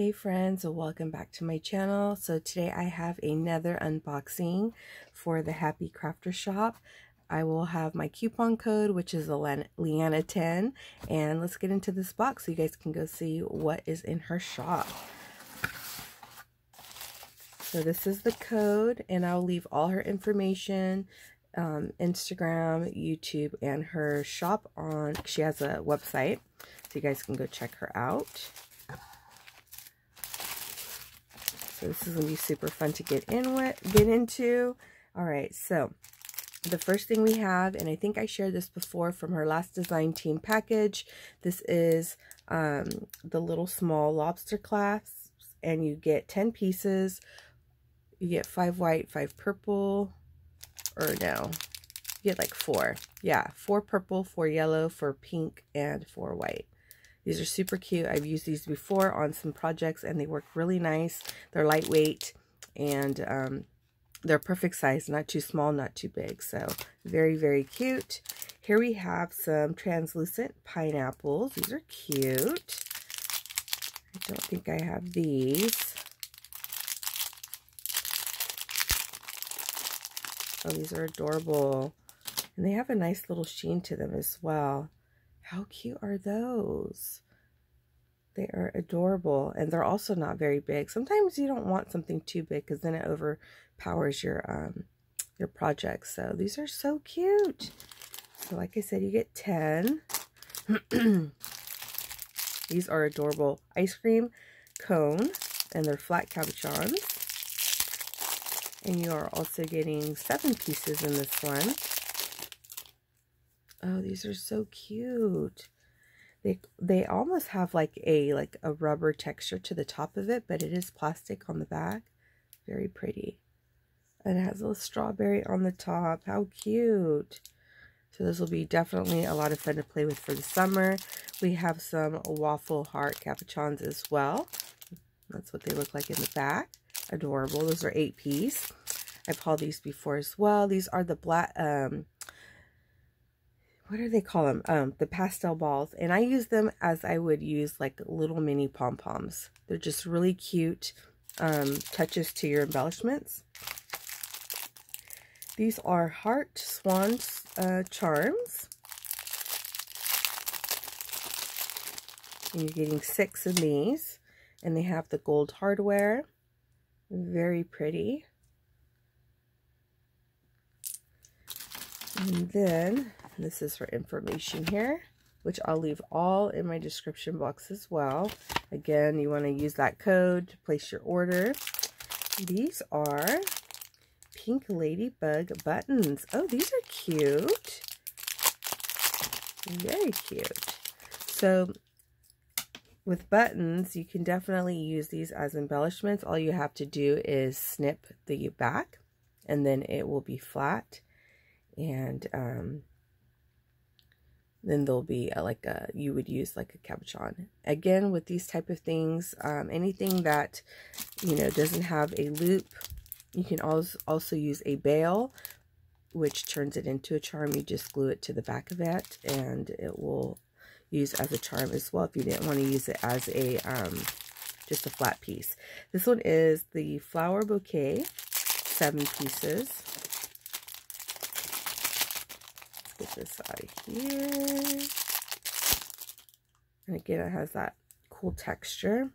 Hey friends, welcome back to my channel. So today I have another unboxing for the Happy Crafter Shop. I will have my coupon code, which is Liana10. And let's get into this box so you guys can go see what is in her shop. So this is the code, and I'll leave all her information, um, Instagram, YouTube, and her shop on, she has a website, so you guys can go check her out. So this is going to be super fun to get in with, get into. All right, so the first thing we have, and I think I shared this before from her last design team package. This is um, the little small lobster clasps, and you get 10 pieces. You get five white, five purple, or no, you get like four. Yeah, four purple, four yellow, four pink, and four white. These are super cute. I've used these before on some projects and they work really nice. They're lightweight and um, they're perfect size, not too small, not too big. So very, very cute. Here we have some translucent pineapples. These are cute. I don't think I have these. Oh, these are adorable. And they have a nice little sheen to them as well. How cute are those? They are adorable. And they're also not very big. Sometimes you don't want something too big because then it overpowers your um your project. So these are so cute. So like I said, you get 10. these are adorable ice cream cone. And they're flat cabochons. And you are also getting seven pieces in this one. Oh, these are so cute. They they almost have like a like a rubber texture to the top of it, but it is plastic on the back. Very pretty. And it has a little strawberry on the top. How cute. So this will be definitely a lot of fun to play with for the summer. We have some waffle heart cabochons as well. That's what they look like in the back. Adorable. Those are eight piece. I've hauled these before as well. These are the black um, what do they call them? Um, the pastel balls. And I use them as I would use like little mini pom-poms. They're just really cute um, touches to your embellishments. These are Heart Swan uh, Charms. And you're getting six of these. And they have the gold hardware. Very pretty. And then this is for information here, which I'll leave all in my description box as well. Again, you want to use that code to place your order. These are pink ladybug buttons. Oh, these are cute. Very cute. So, with buttons, you can definitely use these as embellishments. All you have to do is snip the back, and then it will be flat. And um, then there'll be a, like a you would use like a cabochon. Again with these type of things um, anything that you know doesn't have a loop you can also also use a bail which turns it into a charm. You just glue it to the back of it and it will use as a charm as well if you didn't want to use it as a um, just a flat piece. This one is the flower bouquet seven pieces get this out of here. And again, it has that cool texture.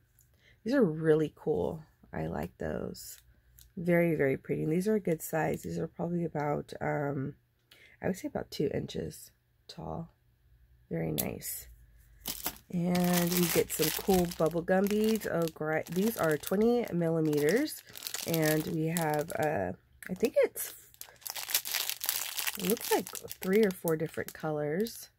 These are really cool. I like those. Very, very pretty. And these are a good size. These are probably about, um, I would say about two inches tall. Very nice. And we get some cool bubble gum beads. Oh, great. These are 20 millimeters. And we have, uh, I think it's it looks like three or four different colors.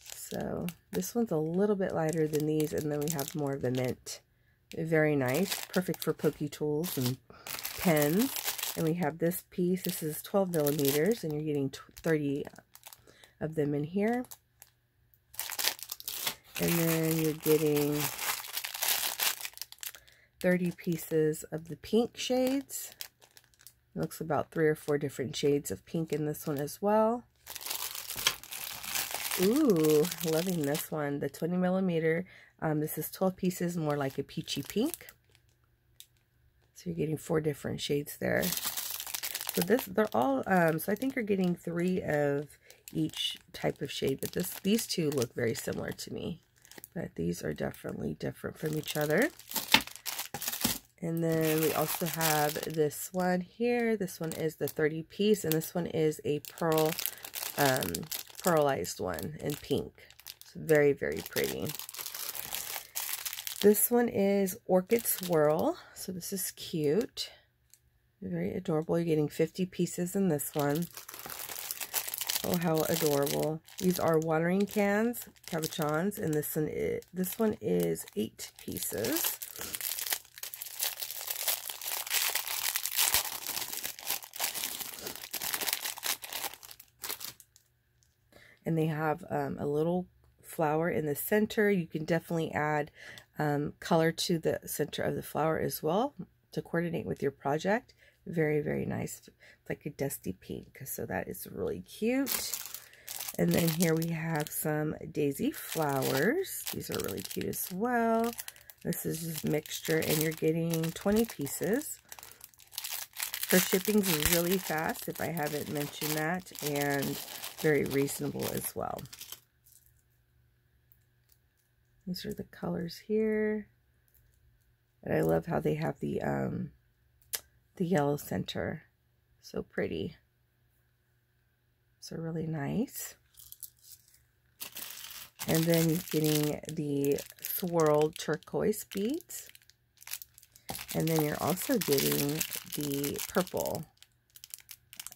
So this one's a little bit lighter than these, and then we have more of the mint. Very nice. Perfect for pokey tools and pens. And we have this piece. This is 12 millimeters, and you're getting 30 of them in here. And then you're getting 30 pieces of the pink shades. It looks about three or four different shades of pink in this one as well. Ooh, loving this one. The 20 millimeter Um, this is 12 pieces, more like a peachy pink. So you're getting four different shades there. So this, they're all, um, so I think you're getting three of each type of shade, but this, these two look very similar to me. But these are definitely different from each other. And then we also have this one here. This one is the 30 piece, and this one is a pearl, um, pearlized one in pink. It's very, very pretty. This one is Orchid Swirl. So this is cute. Very adorable. You're getting 50 pieces in this one. Oh, how adorable. These are watering cans, cabochons, and this one is, this one is eight pieces. And they have um, a little flower in the center. You can definitely add um, color to the center of the flower as well to coordinate with your project. Very, very nice. It's like a dusty pink. So that is really cute. And then here we have some daisy flowers. These are really cute as well. This is just mixture and you're getting 20 pieces. Her shipping's really fast if I haven't mentioned that and very reasonable as well. These are the colors here. And I love how they have the um, the yellow center. So pretty. So really nice. And then you're getting the swirled turquoise beads. And then you're also getting the purple.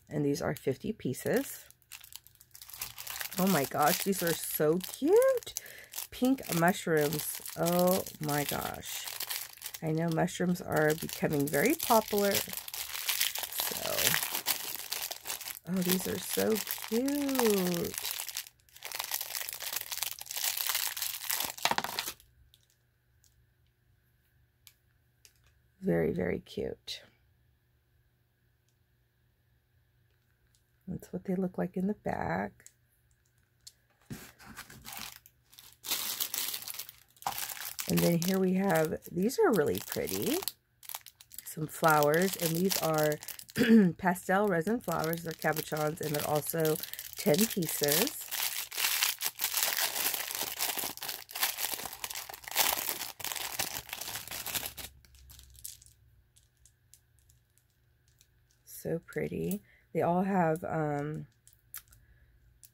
And these are 50 pieces. Oh my gosh, these are so cute. Pink mushrooms. Oh my gosh. I know mushrooms are becoming very popular. So, oh, these are so cute. Very, very cute. That's what they look like in the back. And then here we have, these are really pretty. Some flowers, and these are pastel resin flowers. They're cabochons, and they're also 10 pieces. So pretty. They all have um,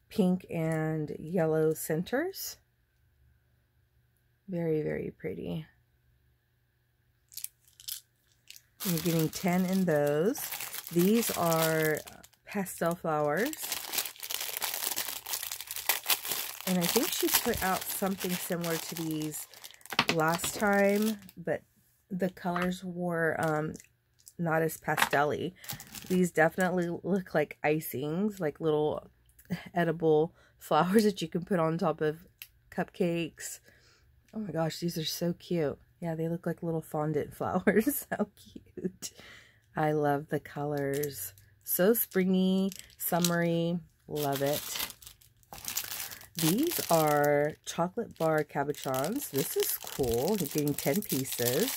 pink and yellow centers. Very, very pretty. You're getting 10 in those. These are pastel flowers. And I think she put out something similar to these last time, but the colors were um, not as pastel -y. These definitely look like icings, like little edible flowers that you can put on top of cupcakes, Oh my gosh, these are so cute. Yeah, they look like little fondant flowers. How cute. I love the colors. So springy, summery. Love it. These are chocolate bar cabochons. This is cool. You're getting 10 pieces.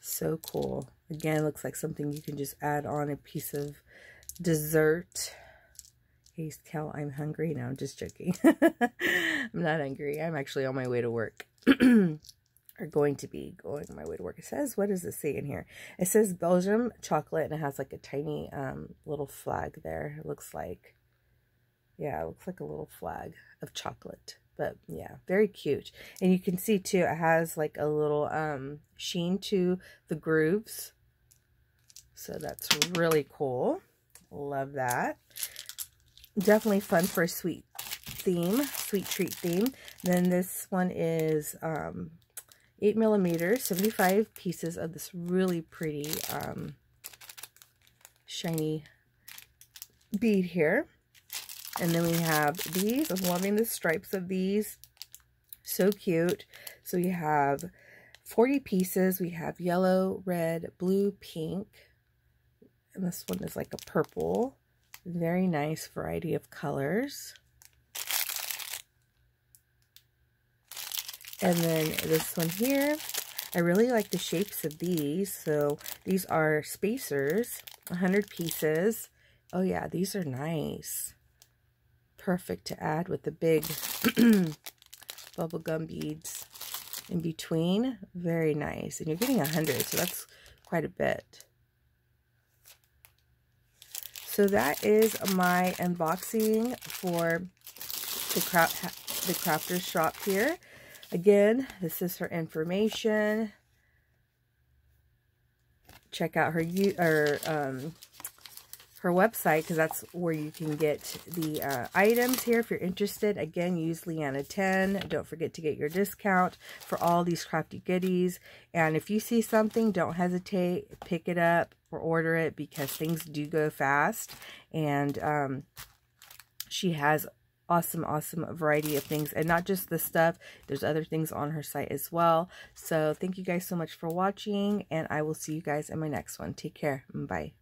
So cool. Again, looks like something you can just add on a piece of dessert. Hey, Cal, I'm hungry. No, I'm just joking. I'm not hungry. I'm actually on my way to work. or going to be going my way to work. It says, what does it say in here? It says Belgium chocolate, and it has like a tiny um, little flag there. It looks like, yeah, it looks like a little flag of chocolate. But yeah, very cute. And you can see too, it has like a little um, sheen to the grooves. So that's really cool. Love that definitely fun for a sweet theme, sweet treat theme. Then this one is um, 8 millimeters, 75 pieces of this really pretty um, shiny bead here. And then we have these. I'm loving the stripes of these. So cute. So we have 40 pieces. We have yellow, red, blue, pink. And this one is like a purple. Very nice variety of colors. And then this one here, I really like the shapes of these. So these are spacers, 100 pieces. Oh yeah, these are nice. Perfect to add with the big bubblegum beads in between. Very nice. And you're getting 100, so that's quite a bit. So that is my unboxing for the, craft, the Crafter's Shop here. Again, this is her information. Check out her or um, her website because that's where you can get the uh, items here if you're interested. Again, use Liana 10. Don't forget to get your discount for all these crafty goodies. And if you see something, don't hesitate. Pick it up or order it because things do go fast. And um, she has awesome, awesome variety of things. And not just the stuff, there's other things on her site as well. So thank you guys so much for watching, and I will see you guys in my next one. Take care. Bye.